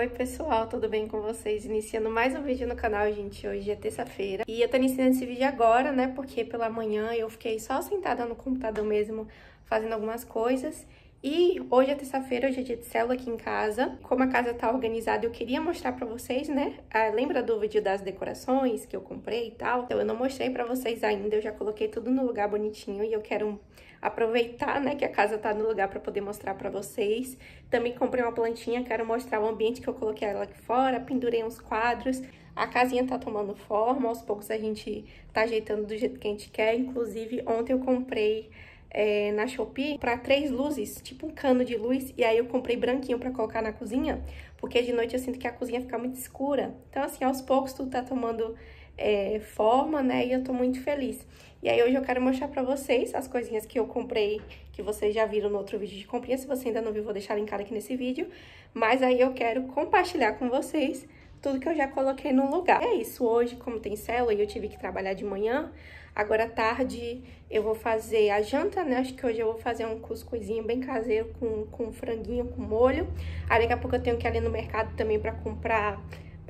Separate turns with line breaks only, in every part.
Oi pessoal, tudo bem com vocês? Iniciando mais um vídeo no canal, gente. Hoje é terça-feira e eu tô iniciando esse vídeo agora, né? Porque pela manhã eu fiquei só sentada no computador mesmo, fazendo algumas coisas. E hoje é terça-feira, hoje é dia de célula aqui em casa. Como a casa tá organizada, eu queria mostrar pra vocês, né? Ah, lembra do vídeo das decorações que eu comprei e tal? Então eu não mostrei pra vocês ainda, eu já coloquei tudo no lugar bonitinho e eu quero aproveitar, né, que a casa tá no lugar pra poder mostrar pra vocês. Também comprei uma plantinha, quero mostrar o ambiente que eu coloquei ela aqui fora, pendurei uns quadros. A casinha tá tomando forma, aos poucos a gente tá ajeitando do jeito que a gente quer. Inclusive, ontem eu comprei é, na Shopee para três luzes, tipo um cano de luz, e aí eu comprei branquinho para colocar na cozinha, porque de noite eu sinto que a cozinha fica muito escura. Então, assim, aos poucos tudo tá tomando é, forma, né, e eu tô muito feliz. E aí hoje eu quero mostrar pra vocês as coisinhas que eu comprei, que vocês já viram no outro vídeo de comprinha. Se você ainda não viu, vou deixar linkado aqui nesse vídeo. Mas aí eu quero compartilhar com vocês tudo que eu já coloquei no lugar. É isso, hoje, como tem célula e eu tive que trabalhar de manhã, Agora à tarde eu vou fazer a janta, né? Acho que hoje eu vou fazer um cuscuzinho bem caseiro com, com franguinho, com molho. Aí daqui a pouco eu tenho que ir ali no mercado também pra comprar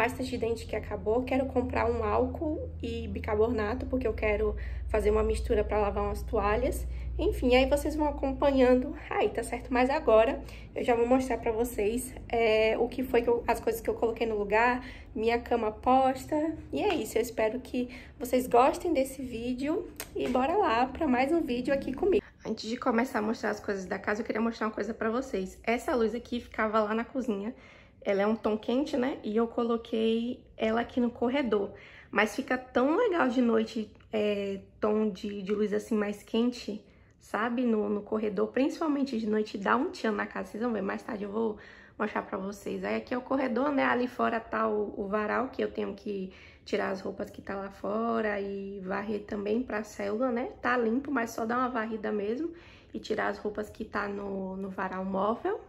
pasta de dente que acabou. Quero comprar um álcool e bicarbonato, porque eu quero fazer uma mistura pra lavar umas toalhas. Enfim, aí vocês vão acompanhando. Aí, tá certo? Mas agora eu já vou mostrar pra vocês é, o que foi que eu, as coisas que eu coloquei no lugar, minha cama posta. E é isso, eu espero que vocês gostem desse vídeo e bora lá pra mais um vídeo aqui comigo. Antes de começar a mostrar as coisas da casa, eu queria mostrar uma coisa pra vocês. Essa luz aqui ficava lá na cozinha. Ela é um tom quente, né? E eu coloquei ela aqui no corredor. Mas fica tão legal de noite, é, tom de, de luz assim mais quente sabe? No, no corredor, principalmente de noite, dá um tchan na casa. Vocês vão ver mais tarde, eu vou mostrar pra vocês. Aí aqui é o corredor, né? Ali fora tá o, o varal, que eu tenho que tirar as roupas que tá lá fora e varrer também pra célula, né? Tá limpo, mas só dá uma varrida mesmo e tirar as roupas que tá no, no varal móvel.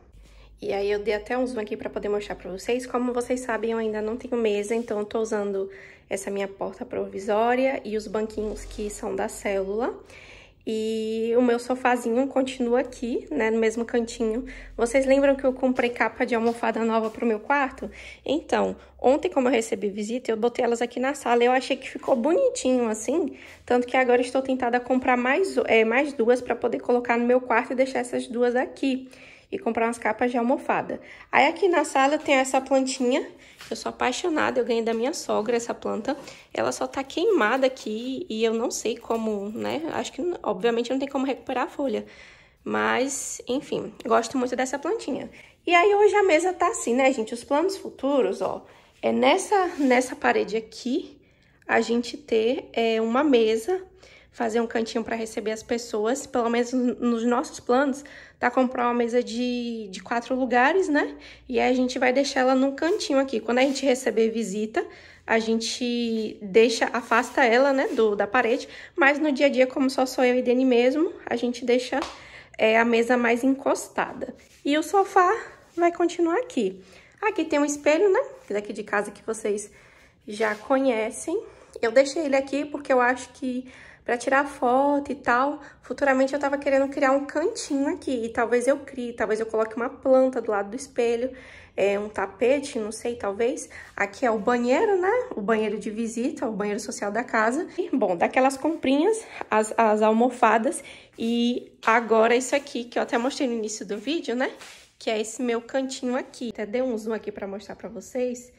E aí eu dei até um zoom aqui pra poder mostrar pra vocês. Como vocês sabem, eu ainda não tenho mesa, então eu tô usando essa minha porta provisória e os banquinhos que são da célula. E o meu sofazinho continua aqui, né, no mesmo cantinho. Vocês lembram que eu comprei capa de almofada nova pro meu quarto? Então, ontem como eu recebi visita, eu botei elas aqui na sala. Eu achei que ficou bonitinho assim, tanto que agora estou tentada a comprar mais, é, mais duas para poder colocar no meu quarto e deixar essas duas aqui. E comprar umas capas de almofada. Aí aqui na sala tem essa plantinha eu sou apaixonada, eu ganhei da minha sogra essa planta. Ela só tá queimada aqui e eu não sei como, né? Acho que, obviamente, não tem como recuperar a folha. Mas, enfim, gosto muito dessa plantinha. E aí, hoje a mesa tá assim, né, gente? Os planos futuros, ó, é nessa, nessa parede aqui, a gente ter é, uma mesa fazer um cantinho para receber as pessoas, pelo menos nos nossos planos, tá comprar uma mesa de, de quatro lugares, né? E aí a gente vai deixar ela num cantinho aqui. Quando a gente receber visita, a gente deixa, afasta ela, né, do, da parede, mas no dia a dia, como só sou eu e Dani mesmo, a gente deixa é, a mesa mais encostada. E o sofá vai continuar aqui. Aqui tem um espelho, né, daqui de casa que vocês já conhecem. Eu deixei ele aqui porque eu acho que para tirar foto e tal. Futuramente eu tava querendo criar um cantinho aqui, e talvez eu crie, talvez eu coloque uma planta do lado do espelho, é, um tapete, não sei, talvez. Aqui é o banheiro, né? O banheiro de visita, o banheiro social da casa. E, bom, daquelas comprinhas, as, as almofadas e agora isso aqui, que eu até mostrei no início do vídeo, né? Que é esse meu cantinho aqui. Até dei um zoom aqui pra mostrar pra vocês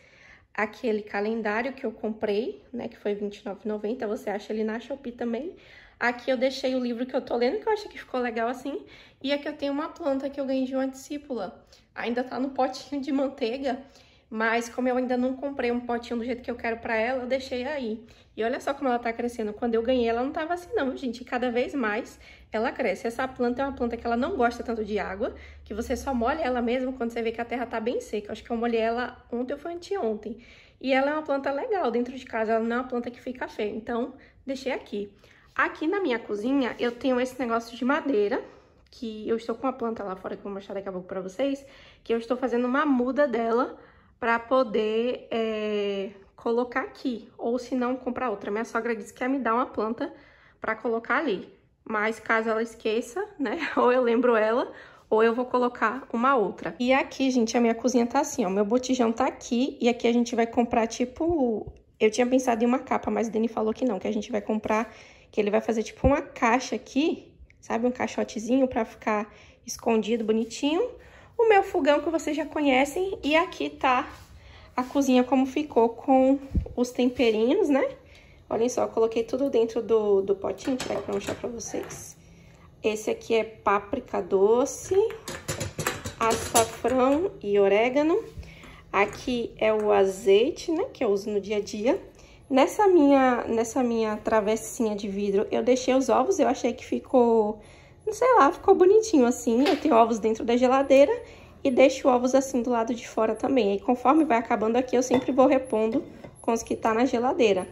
aquele calendário que eu comprei, né, que foi R$29,90, você acha ele na Shopee também. Aqui eu deixei o livro que eu tô lendo, que eu acho que ficou legal assim. E aqui eu tenho uma planta que eu ganhei de uma discípula. Ainda tá no potinho de manteiga, mas como eu ainda não comprei um potinho do jeito que eu quero pra ela, eu deixei aí. E olha só como ela tá crescendo. Quando eu ganhei, ela não tava assim não, gente. Cada vez mais ela cresce. Essa planta é uma planta que ela não gosta tanto de água, que você só molha ela mesmo quando você vê que a terra tá bem seca. acho que eu molhei ela ontem ou foi anteontem. E ela é uma planta legal dentro de casa, ela não é uma planta que fica feia. Então, deixei aqui. Aqui na minha cozinha, eu tenho esse negócio de madeira, que eu estou com uma planta lá fora que eu vou mostrar daqui a pouco pra vocês, que eu estou fazendo uma muda dela para poder é, colocar aqui, ou se não, comprar outra. Minha sogra disse que ia me dar uma planta para colocar ali. Mas caso ela esqueça, né, ou eu lembro ela, ou eu vou colocar uma outra. E aqui, gente, a minha cozinha tá assim, ó, meu botijão tá aqui e aqui a gente vai comprar, tipo... Eu tinha pensado em uma capa, mas o Dani falou que não, que a gente vai comprar, que ele vai fazer tipo uma caixa aqui, sabe? Um caixotezinho pra ficar escondido, bonitinho. O meu fogão que vocês já conhecem e aqui tá a cozinha como ficou com os temperinhos, né? Olhem só, coloquei tudo dentro do, do potinho, que vai mostrar pra vocês. Esse aqui é páprica doce, açafrão e orégano. Aqui é o azeite, né, que eu uso no dia a dia. Nessa minha, nessa minha travessinha de vidro, eu deixei os ovos, eu achei que ficou, sei lá, ficou bonitinho assim. Eu tenho ovos dentro da geladeira e deixo ovos assim do lado de fora também. E conforme vai acabando aqui, eu sempre vou repondo com os que tá na geladeira.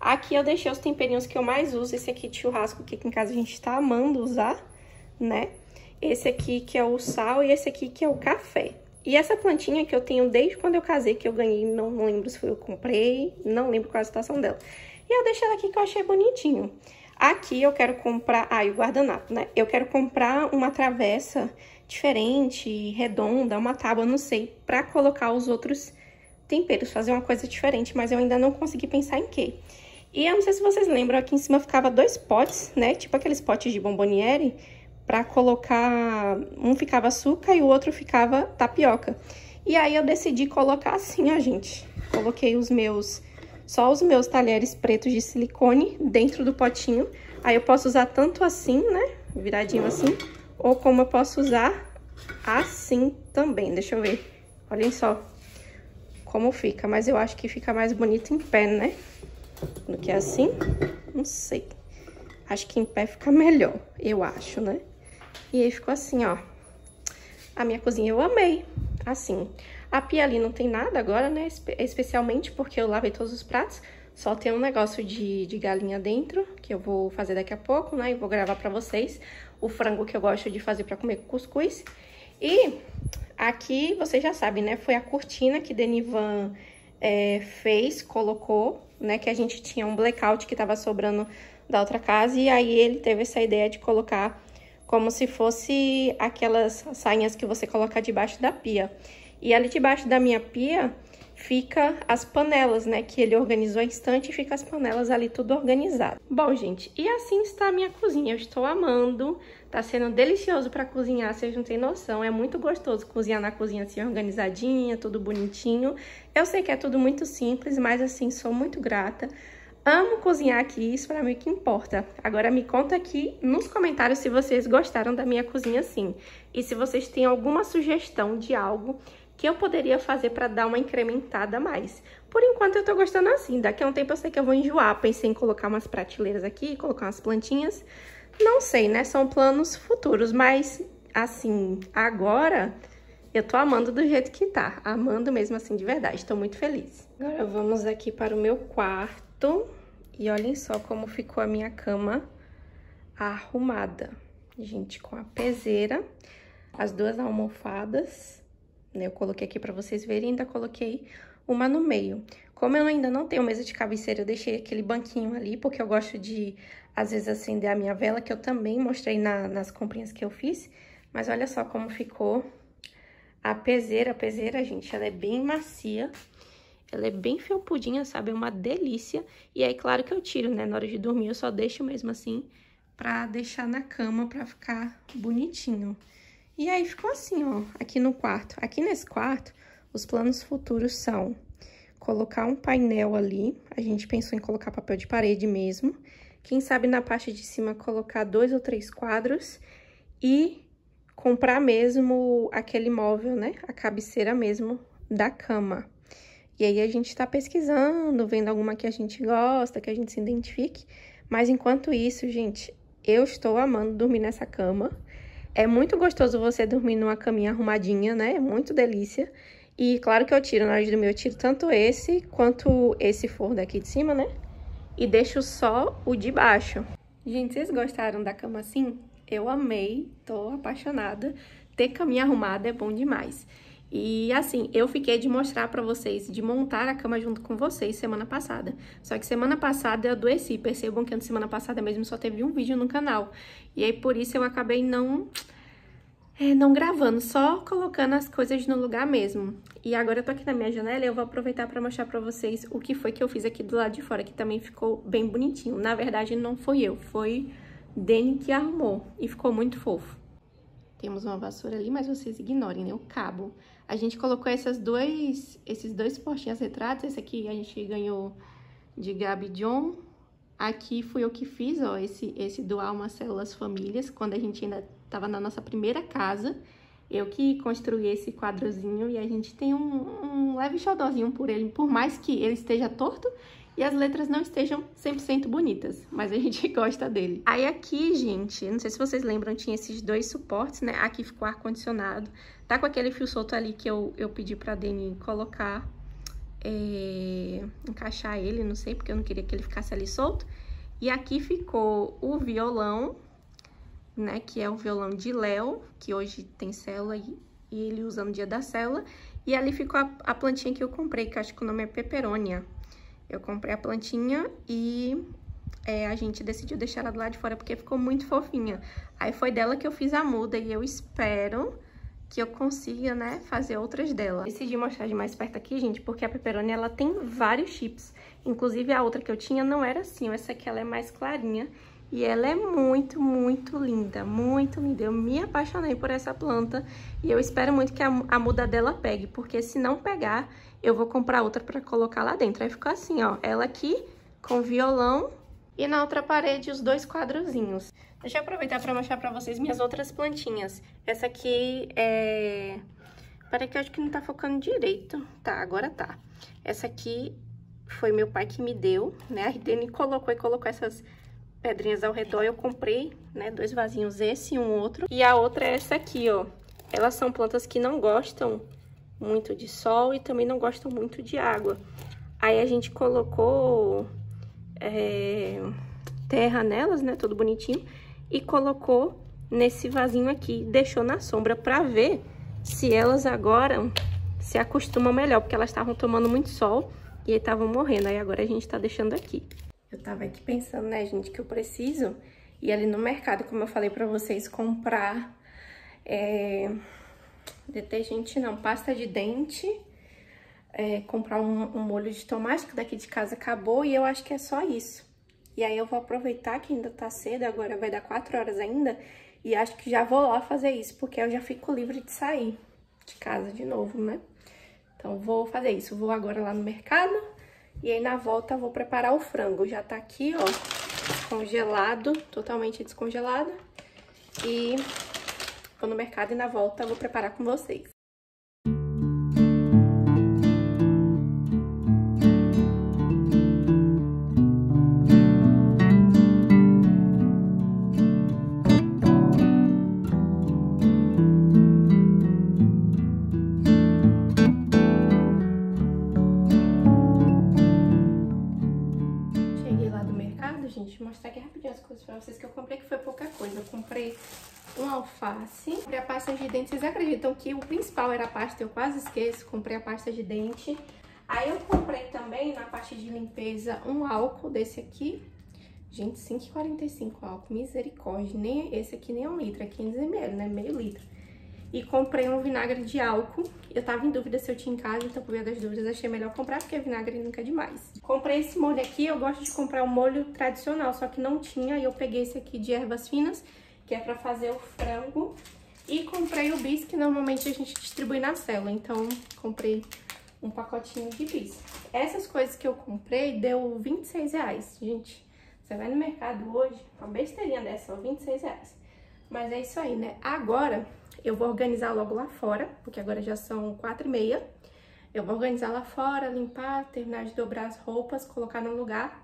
Aqui eu deixei os temperinhos que eu mais uso, esse aqui de churrasco, que aqui em casa a gente tá amando usar, né? Esse aqui que é o sal e esse aqui que é o café. E essa plantinha que eu tenho desde quando eu casei, que eu ganhei, não, não lembro se foi eu comprei, não lembro qual a situação dela. E eu deixei ela aqui que eu achei bonitinho. Aqui eu quero comprar, ah, e o guardanapo, né? Eu quero comprar uma travessa diferente, redonda, uma tábua, não sei, pra colocar os outros temperos, fazer uma coisa diferente, mas eu ainda não consegui pensar em quê. E eu não sei se vocês lembram, aqui em cima ficava dois potes, né? Tipo aqueles potes de bomboniere, pra colocar... Um ficava açúcar e o outro ficava tapioca. E aí eu decidi colocar assim, ó, gente. Coloquei os meus... Só os meus talheres pretos de silicone dentro do potinho. Aí eu posso usar tanto assim, né? Viradinho assim. Ou como eu posso usar assim também. Deixa eu ver. Olhem só como fica. Mas eu acho que fica mais bonito em pé, né? do que assim. Não sei. Acho que em pé fica melhor, eu acho, né? E aí ficou assim, ó. A minha cozinha eu amei, assim. A pia ali não tem nada agora, né? Especialmente porque eu lavei todos os pratos. Só tem um negócio de, de galinha dentro, que eu vou fazer daqui a pouco, né? E vou gravar pra vocês o frango que eu gosto de fazer pra comer com cuscuz. E aqui, vocês já sabem, né? Foi a cortina que Denivan é, fez, colocou né? Que a gente tinha um blackout que tava sobrando da outra casa e aí ele teve essa ideia de colocar como se fosse aquelas sainhas que você coloca debaixo da pia. E ali debaixo da minha pia fica as panelas, né? Que ele organizou a instante e fica as panelas ali tudo organizado. Bom, gente, e assim está a minha cozinha. Eu estou amando, tá sendo delicioso para cozinhar, vocês não têm noção. É muito gostoso cozinhar na cozinha assim, organizadinha, tudo bonitinho. Eu sei que é tudo muito simples, mas assim, sou muito grata. Amo cozinhar aqui, isso para mim que importa. Agora me conta aqui nos comentários se vocês gostaram da minha cozinha assim. E se vocês têm alguma sugestão de algo que eu poderia fazer para dar uma incrementada a mais. Por enquanto eu tô gostando assim, daqui a um tempo eu sei que eu vou enjoar, pensei em colocar umas prateleiras aqui, colocar umas plantinhas, não sei, né, são planos futuros, mas assim, agora eu tô amando do jeito que tá, amando mesmo assim de verdade, tô muito feliz. Agora vamos aqui para o meu quarto. E olhem só como ficou a minha cama arrumada. Gente, com a peseira, as duas almofadas né? Eu coloquei aqui pra vocês verem, ainda coloquei uma no meio. Como eu ainda não tenho mesa de cabeceira, eu deixei aquele banquinho ali, porque eu gosto de, às vezes, acender a minha vela, que eu também mostrei na, nas comprinhas que eu fiz. Mas olha só como ficou a peseira. A peseira, gente, ela é bem macia. Ela é bem felpudinha, sabe? É uma delícia. E aí, claro que eu tiro, né? Na hora de dormir, eu só deixo mesmo assim pra deixar na cama pra ficar bonitinho. E aí ficou assim, ó, aqui no quarto. Aqui nesse quarto, os planos futuros são colocar um painel ali. A gente pensou em colocar papel de parede mesmo. Quem sabe na parte de cima colocar dois ou três quadros e comprar mesmo aquele móvel, né? A cabeceira mesmo da cama. E aí a gente tá pesquisando, vendo alguma que a gente gosta, que a gente se identifique. Mas enquanto isso, gente, eu estou amando dormir nessa cama. É muito gostoso você dormir numa caminha arrumadinha, né? É muito delícia. E claro que eu tiro, na hora de dormir eu tiro tanto esse quanto esse forro daqui de cima, né? E deixo só o de baixo. Gente, vocês gostaram da cama assim? Eu amei, tô apaixonada. Ter caminha arrumada é bom demais. E assim, eu fiquei de mostrar pra vocês, de montar a cama junto com vocês semana passada. Só que semana passada eu adoeci, percebam que na semana passada mesmo só teve um vídeo no canal. E aí por isso eu acabei não é, não gravando, só colocando as coisas no lugar mesmo. E agora eu tô aqui na minha janela e eu vou aproveitar pra mostrar pra vocês o que foi que eu fiz aqui do lado de fora, que também ficou bem bonitinho. Na verdade, não foi eu, foi Dani que arrumou e ficou muito fofo. Temos uma vassoura ali, mas vocês ignorem, né? O cabo. A gente colocou essas dois, esses dois portinhas retratos. Esse aqui a gente ganhou de Gabi John. Aqui fui eu que fiz, ó, esse, esse do Alma Células Famílias, quando a gente ainda estava na nossa primeira casa. Eu que construí esse quadrozinho e a gente tem um, um leve xodózinho por ele, por mais que ele esteja torto, e as letras não estejam 100% bonitas, mas a gente gosta dele. Aí aqui, gente, não sei se vocês lembram, tinha esses dois suportes, né? Aqui ficou ar-condicionado. Tá com aquele fio solto ali que eu, eu pedi pra Dani colocar, é, encaixar ele, não sei, porque eu não queria que ele ficasse ali solto. E aqui ficou o violão, né, que é o violão de Léo, que hoje tem célula e, ele usa no dia da célula. E ali ficou a, a plantinha que eu comprei, que acho que o nome é Peperônia. Eu comprei a plantinha e é, a gente decidiu deixar ela do lado de fora porque ficou muito fofinha. Aí foi dela que eu fiz a muda e eu espero que eu consiga, né, fazer outras dela. Decidi mostrar de mais perto aqui, gente, porque a pepperoni, ela tem vários chips. Inclusive, a outra que eu tinha não era assim, essa aqui ela é mais clarinha. E ela é muito, muito linda, muito linda. Eu me apaixonei por essa planta e eu espero muito que a, a muda dela pegue, porque se não pegar, eu vou comprar outra pra colocar lá dentro. Aí ficou assim, ó, ela aqui com violão e na outra parede os dois quadrozinhos. Deixa eu aproveitar pra mostrar pra vocês minhas outras plantinhas. Essa aqui é... Peraí que eu acho que não tá focando direito. Tá, agora tá. Essa aqui foi meu pai que me deu, né? A Ridene colocou e colocou essas pedrinhas ao redor. Eu comprei, né, dois vasinhos, esse e um outro. E a outra é essa aqui, ó. Elas são plantas que não gostam muito de sol e também não gostam muito de água. Aí a gente colocou é, terra nelas, né, tudo bonitinho, e colocou nesse vasinho aqui, deixou na sombra pra ver se elas agora se acostumam melhor, porque elas estavam tomando muito sol e estavam morrendo, aí agora a gente tá deixando aqui. Eu tava aqui pensando, né, gente, que eu preciso ir ali no mercado, como eu falei pra vocês, comprar... É Detergente não, pasta de dente. É, comprar um, um molho de tomate, que daqui de casa acabou, e eu acho que é só isso. E aí eu vou aproveitar que ainda tá cedo, agora vai dar 4 horas ainda, e acho que já vou lá fazer isso, porque eu já fico livre de sair de casa de novo, né? Então vou fazer isso, vou agora lá no mercado, e aí na volta vou preparar o frango. Já tá aqui, ó, congelado, totalmente descongelado. E Vou no mercado e na volta vou preparar com vocês. De dente. Vocês acreditam que o principal era a pasta? Eu quase esqueço. Comprei a pasta de dente. Aí eu comprei também, na parte de limpeza, um álcool desse aqui. Gente, 5,45 álcool. Misericórdia. Nem, esse aqui nem é um litro, é 15ml, né? Meio litro. E comprei um vinagre de álcool. Eu tava em dúvida se eu tinha em casa, então por via das dúvidas achei melhor comprar, porque vinagre nunca é demais. Comprei esse molho aqui, eu gosto de comprar o um molho tradicional, só que não tinha, e eu peguei esse aqui de ervas finas que é pra fazer o frango. E comprei o bis, que normalmente a gente distribui na célula, então comprei um pacotinho de bis. Essas coisas que eu comprei deu 26 reais, gente. Você vai no mercado hoje, uma besteirinha dessa, ó, 26 reais. Mas é isso aí, né? Agora eu vou organizar logo lá fora, porque agora já são quatro e meia. Eu vou organizar lá fora, limpar, terminar de dobrar as roupas, colocar no lugar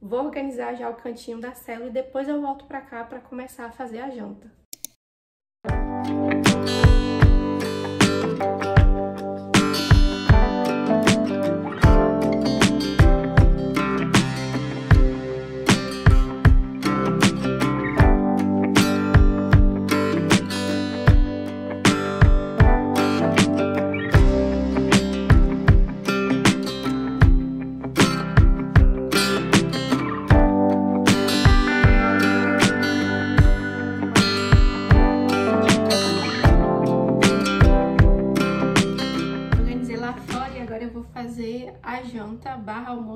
Vou organizar já o cantinho da célula e depois eu volto pra cá pra começar a fazer a janta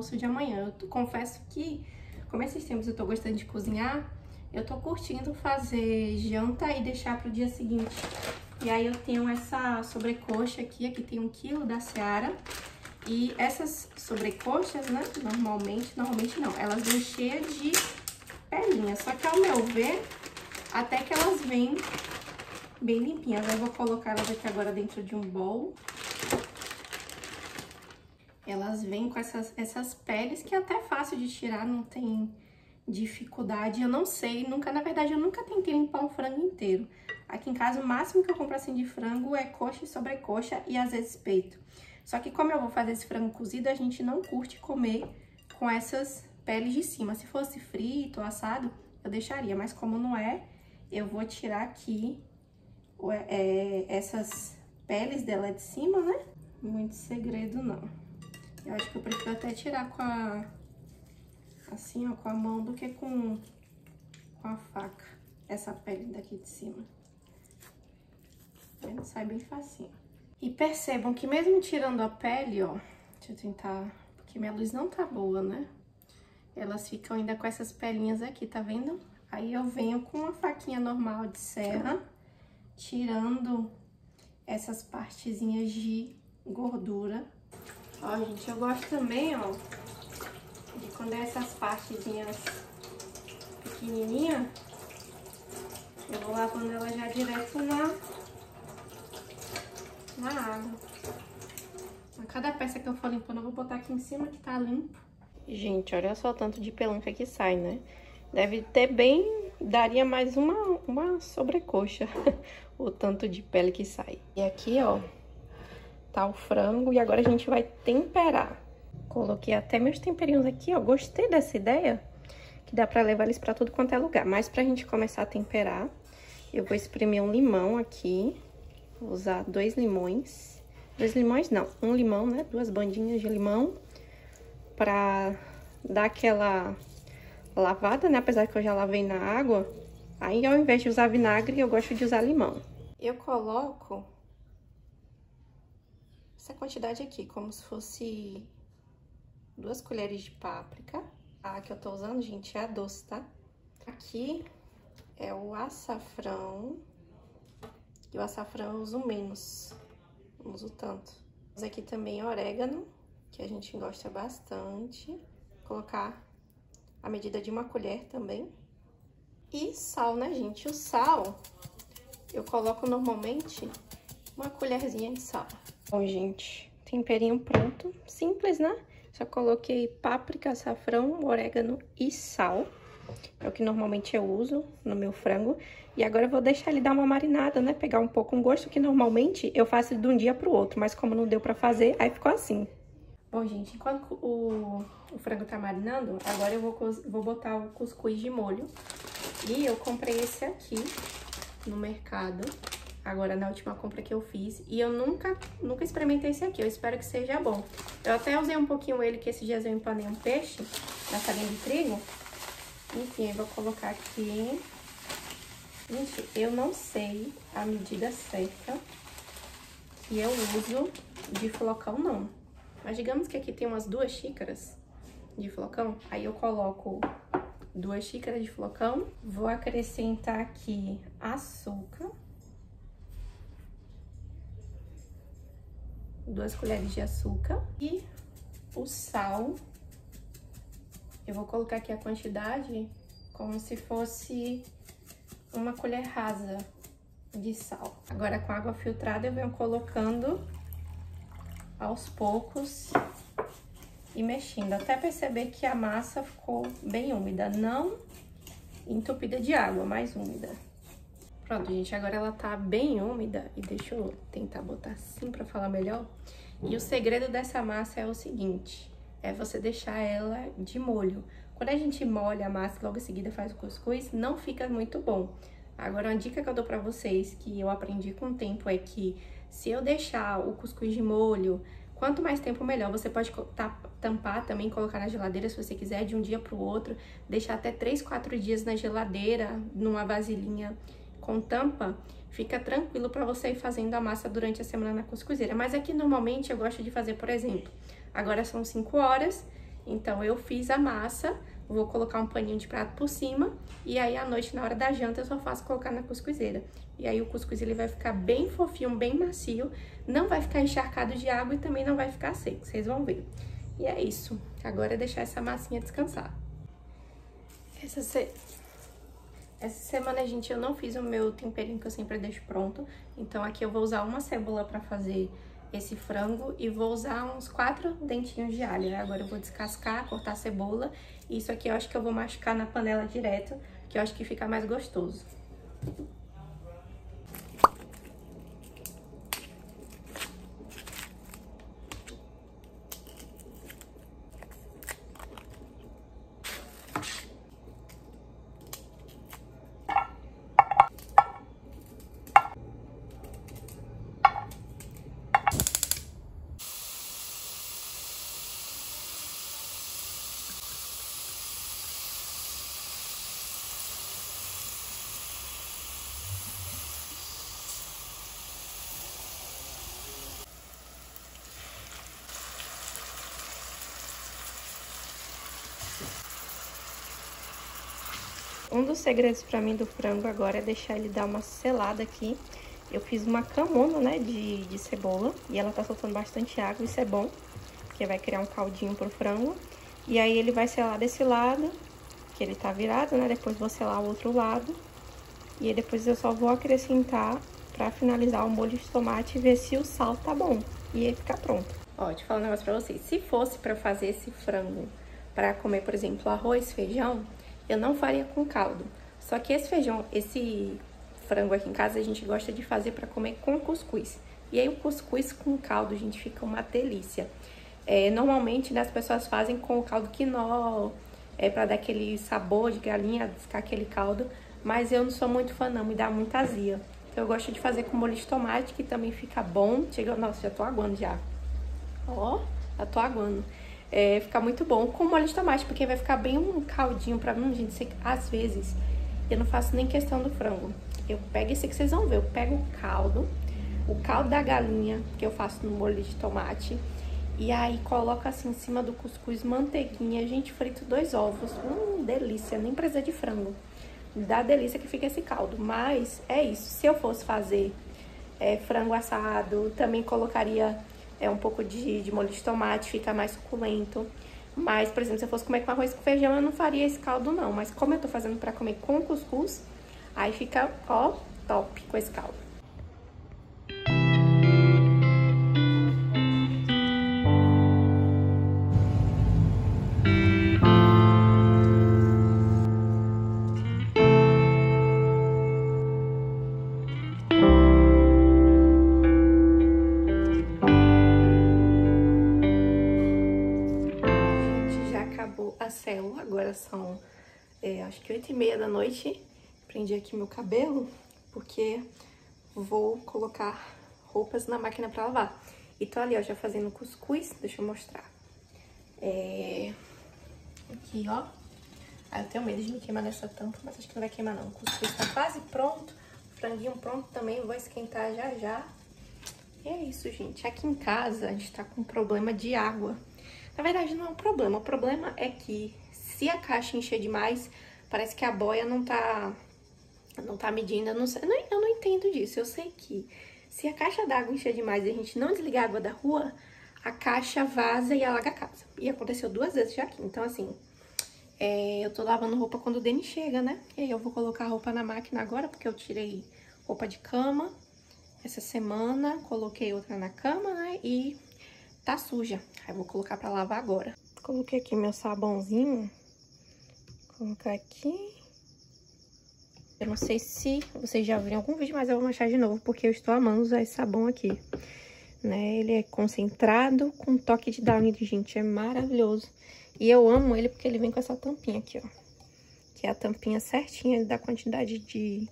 almoço de amanhã. Eu confesso que, como esses tempos eu tô gostando de cozinhar, eu tô curtindo fazer janta e deixar pro dia seguinte. E aí eu tenho essa sobrecoxa aqui, aqui tem um quilo da Seara. E essas sobrecoxas, né, normalmente, normalmente não, elas vêm cheias de pelinhas. Só que ao meu ver, até que elas vêm bem limpinhas. Eu vou colocar elas aqui agora dentro de um bowl. Elas vêm com essas, essas peles que é até fácil de tirar, não tem dificuldade. Eu não sei, nunca, na verdade, eu nunca tentei limpar um frango inteiro. Aqui em casa, o máximo que eu compro assim de frango é coxa e sobrecoxa e às vezes peito. Só que como eu vou fazer esse frango cozido, a gente não curte comer com essas peles de cima. Se fosse frito ou assado, eu deixaria, mas como não é, eu vou tirar aqui é, essas peles dela de cima, né? Muito segredo não. Eu acho que eu prefiro até tirar com a assim, ó, com a mão do que com, com a faca. Essa pele daqui de cima. Vendo? Sai bem facinho. E percebam que mesmo tirando a pele, ó, deixa eu tentar, porque minha luz não tá boa, né? Elas ficam ainda com essas pelinhas aqui, tá vendo? Aí eu venho com uma faquinha normal de serra, tirando essas partezinhas de gordura. Ó, gente, eu gosto também, ó, quando é essas partezinhas pequenininhas, eu vou lavando ela já direto na, na água. A cada peça que eu for limpando, eu vou botar aqui em cima que tá limpo. Gente, olha só o tanto de pelanca que sai, né? Deve ter bem... Daria mais uma, uma sobrecoxa o tanto de pele que sai. E aqui, ó, tá o frango e agora a gente vai temperar. Coloquei até meus temperinhos aqui, ó. Gostei dessa ideia, que dá pra levar eles pra tudo quanto é lugar. Mas pra gente começar a temperar, eu vou espremer um limão aqui. Vou usar dois limões. Dois limões não, um limão, né? Duas bandinhas de limão. Pra dar aquela lavada, né? Apesar que eu já lavei na água. Aí, ao invés de usar vinagre, eu gosto de usar limão. Eu coloco essa quantidade aqui, como se fosse duas colheres de páprica. A que eu tô usando, gente, é a doce, tá? Aqui é o açafrão. E o açafrão eu uso menos, não uso tanto. Mas aqui também orégano, que a gente gosta bastante. Vou colocar a medida de uma colher também. E sal, né, gente? O sal, eu coloco normalmente uma colherzinha de sal. Bom, gente, temperinho pronto. Simples, né? Só coloquei páprica, açafrão, orégano e sal. É o que normalmente eu uso no meu frango. E agora eu vou deixar ele dar uma marinada, né? Pegar um pouco um gosto que normalmente eu faço de um dia pro outro. Mas como não deu pra fazer, aí ficou assim. Bom, gente, enquanto o, o frango tá marinando, agora eu vou, vou botar o cuscuz de molho. E eu comprei esse aqui no mercado agora na última compra que eu fiz. E eu nunca, nunca experimentei esse aqui, eu espero que seja bom. Eu até usei um pouquinho ele, que esses dias eu empanei um peixe na farinha de trigo. Enfim, eu vou colocar aqui. Gente, eu não sei a medida certa que eu uso de flocão, não. Mas digamos que aqui tem umas duas xícaras de flocão. Aí eu coloco duas xícaras de flocão. Vou acrescentar aqui açúcar. Duas colheres de açúcar e o sal. Eu vou colocar aqui a quantidade como se fosse uma colher rasa de sal. Agora com água filtrada eu venho colocando aos poucos e mexendo, até perceber que a massa ficou bem úmida, não entupida de água, mais úmida. Pronto, gente, agora ela tá bem úmida e deixa eu tentar botar assim pra falar melhor. E o segredo dessa massa é o seguinte, é você deixar ela de molho. Quando a gente molha a massa e logo em seguida faz o cuscuz, não fica muito bom. Agora, uma dica que eu dou pra vocês, que eu aprendi com o tempo, é que se eu deixar o cuscuz de molho, quanto mais tempo melhor. Você pode tampar também, colocar na geladeira se você quiser, de um dia pro outro. Deixar até 3, 4 dias na geladeira, numa vasilhinha com tampa, fica tranquilo para você ir fazendo a massa durante a semana na cuscuzeira. Mas aqui normalmente eu gosto de fazer, por exemplo, Agora são 5 horas, então eu fiz a massa, vou colocar um paninho de prato por cima e aí à noite, na hora da janta, eu só faço colocar na cuscuzeira. E aí o cuscuz ele vai ficar bem fofinho, bem macio, não vai ficar encharcado de água e também não vai ficar seco, vocês vão ver. E é isso, agora é deixar essa massinha descansar. Essa. Essa semana, gente, eu não fiz o meu temperinho que eu sempre deixo pronto, então aqui eu vou usar uma cebola pra fazer esse frango e vou usar uns quatro dentinhos de alho. Né? Agora eu vou descascar, cortar a cebola. E isso aqui eu acho que eu vou machucar na panela direto, que eu acho que fica mais gostoso. Um dos segredos para mim do frango agora é deixar ele dar uma selada aqui. Eu fiz uma camona, né, de, de cebola e ela tá soltando bastante água, isso é bom, porque vai criar um caldinho pro frango. E aí ele vai selar desse lado, que ele tá virado, né, depois vou selar o outro lado. E aí depois eu só vou acrescentar pra finalizar o molho de tomate e ver se o sal tá bom. E aí ficar pronto. Ó, deixa eu falar um negócio pra vocês. Se fosse pra fazer esse frango pra comer, por exemplo, arroz, feijão, eu não faria com caldo. Só que esse feijão, esse frango aqui em casa, a gente gosta de fazer para comer com cuscuz. E aí o cuscuz com caldo, gente, fica uma delícia. É, normalmente, né, as pessoas fazem com o caldo quinó, é, para dar aquele sabor de galinha, ficar aquele caldo. Mas eu não sou muito fã não, me dá muita azia. Então eu gosto de fazer com molho de tomate, que também fica bom. Chega, nossa, já tô aguando já. Ó, já tô aguando é, ficar muito bom com molho de tomate, porque vai ficar bem um caldinho pra mim, gente. Sei, às vezes eu não faço nem questão do frango. Eu pego esse que vocês vão ver, eu pego o caldo, o caldo da galinha que eu faço no molho de tomate. E aí coloco assim em cima do cuscuz manteiguinha, gente, frito dois ovos. Hum, delícia, nem precisa de frango. Dá delícia que fica esse caldo. Mas é isso, se eu fosse fazer é, frango assado, também colocaria é um pouco de, de molho de tomate, fica mais suculento. Mas, por exemplo, se eu fosse comer com arroz com feijão, eu não faria esse caldo não. Mas como eu tô fazendo pra comer com cuscuz, aí fica, ó, top com esse caldo. E meia da noite. Prendi aqui meu cabelo, porque vou colocar roupas na máquina pra lavar. E tô ali, ó, já fazendo cuscuz, deixa eu mostrar. É... Aqui, ó. Ah, eu tenho medo de me queimar nessa tampa, mas acho que não vai queimar não. O cuscuz tá quase pronto, o franguinho pronto também, vou esquentar já já. E é isso, gente. Aqui em casa a gente tá com problema de água. Na verdade, não é um problema. O problema é que se a caixa encher demais, parece que a boia não tá, não tá medindo, eu não, sei, eu não, eu não entendo disso. Eu sei que se a caixa d'água encher demais e a gente não desligar a água da rua, a caixa vaza e alaga a casa. E aconteceu duas vezes já aqui. Então, assim, é, eu tô lavando roupa quando o Denis chega, né? E aí eu vou colocar a roupa na máquina agora, porque eu tirei roupa de cama essa semana, coloquei outra na cama, né? E tá suja. Aí eu vou colocar pra lavar agora. Coloquei aqui meu sabãozinho colocar aqui. Eu não sei se vocês já viram algum vídeo, mas eu vou mostrar de novo, porque eu estou amando usar esse sabão aqui. Né? Ele é concentrado com toque de downy, gente, é maravilhoso. E eu amo ele porque ele vem com essa tampinha aqui, ó. Que é a tampinha certinha da quantidade de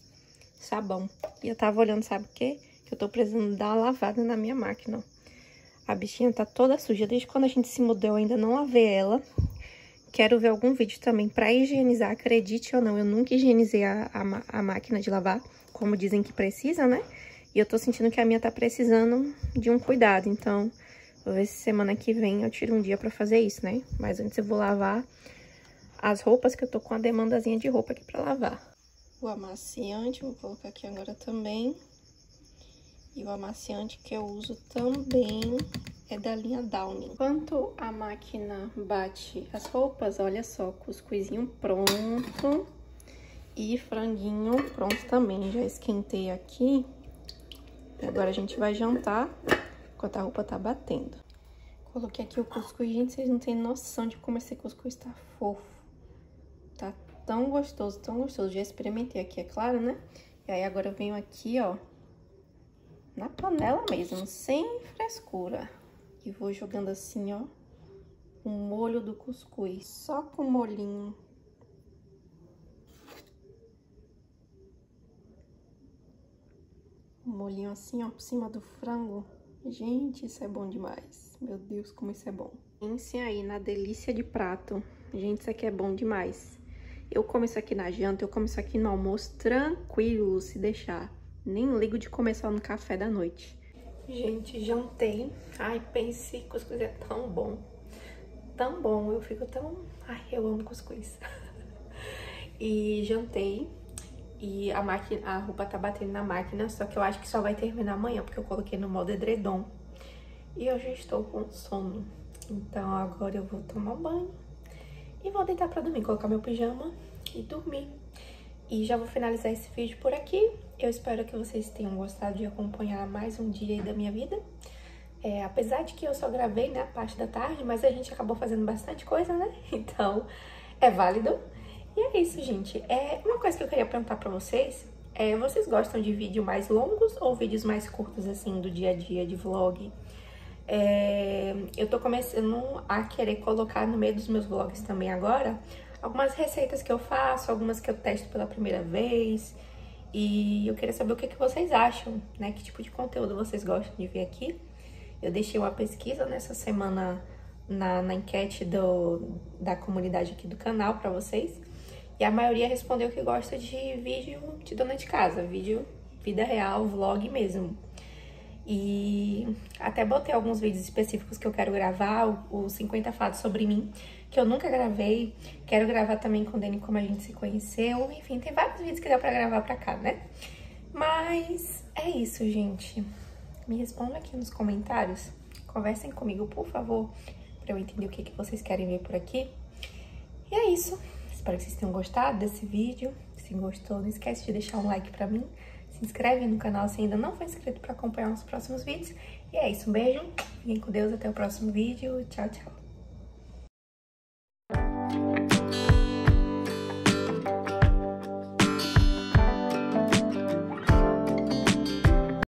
sabão. E eu tava olhando, sabe o quê? Que eu tô precisando dar uma lavada na minha máquina, ó. A bichinha tá toda suja. Desde quando a gente se mudou, eu ainda não lavei ela. Quero ver algum vídeo também pra higienizar, acredite ou não, eu nunca higienizei a, a, a, máquina de lavar, como dizem que precisa, né? E eu tô sentindo que a minha tá precisando de um cuidado, então Vou ver se semana que vem eu tiro um dia pra fazer isso, né? Mas antes eu vou lavar as roupas, que eu tô com a demandazinha de roupa aqui pra lavar. O amaciante, vou colocar aqui agora também. E o amaciante que eu uso também é da linha Downing. Enquanto a máquina bate as roupas, olha só, cuscuzinho pronto. E franguinho pronto também. Já esquentei aqui. Agora a gente vai jantar enquanto a roupa tá batendo. Coloquei aqui o cuscuz. Gente, vocês não têm noção de como esse cuscuz tá fofo. Tá tão gostoso, tão gostoso. Já experimentei aqui, é claro, né? E aí agora eu venho aqui, ó, na panela mesmo, sem frescura. E vou jogando assim, ó, o molho do cuscuz, só com molhinho. Um molhinho assim, ó, por cima do frango. Gente, isso é bom demais. Meu Deus, como isso é bom. Pensem aí na delícia de prato. Gente, isso aqui é bom demais. Eu como isso aqui na janta, eu como isso aqui no almoço tranquilo, se deixar. Nem ligo de comer só no café da noite. Gente, jantei. Ai, pense, cuscuz é tão bom. Tão bom, eu fico tão... Ai, eu amo cuscuz. e jantei. E a máquina, a roupa tá batendo na máquina, só que eu acho que só vai terminar amanhã, porque eu coloquei no modo edredom. E eu já estou com sono. Então agora eu vou tomar banho e vou deitar pra dormir, colocar meu pijama e dormir. E já vou finalizar esse vídeo por aqui. Eu espero que vocês tenham gostado de acompanhar mais um dia da minha vida. É, apesar de que eu só gravei, né, a parte da tarde, mas a gente acabou fazendo bastante coisa, né? Então, é válido. E é isso, gente. É Uma coisa que eu queria perguntar pra vocês é, vocês gostam de vídeos mais longos ou vídeos mais curtos, assim, do dia a dia, de vlog? É, eu tô começando a querer colocar no meio dos meus vlogs também agora algumas receitas que eu faço, algumas que eu testo pela primeira vez. E eu queria saber o que, que vocês acham, né? Que tipo de conteúdo vocês gostam de ver aqui. Eu deixei uma pesquisa nessa semana na, na enquete do, da comunidade aqui do canal pra vocês. E a maioria respondeu que gosta de vídeo de dona de casa, vídeo vida real, vlog mesmo. E até botei alguns vídeos específicos que eu quero gravar, os 50 fatos sobre mim, que eu nunca gravei. Quero gravar também com o Dani como a gente se conheceu. Enfim, tem vários vídeos que dá pra gravar pra cá, né? Mas é isso, gente. Me respondam aqui nos comentários. Conversem comigo, por favor, pra eu entender o que, que vocês querem ver por aqui. E é isso. Espero que vocês tenham gostado desse vídeo. Se gostou, não esquece de deixar um like pra mim se inscreve no canal se ainda não for inscrito para acompanhar os próximos vídeos. E é isso, um beijo, fiquem com Deus, até o próximo vídeo, tchau, tchau.